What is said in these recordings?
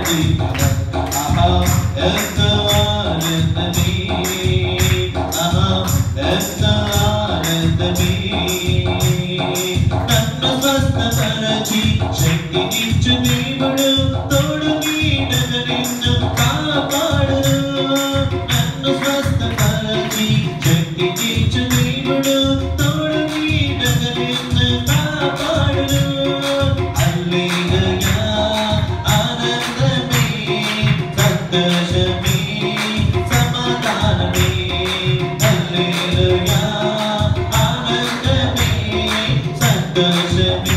Oh, दशमे समतानमे अल्पया सदशमे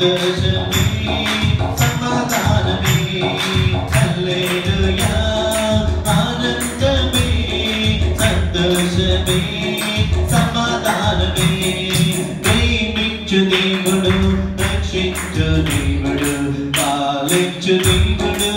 दशमे समाधानमे आनन्दमे दशमे समाधानमे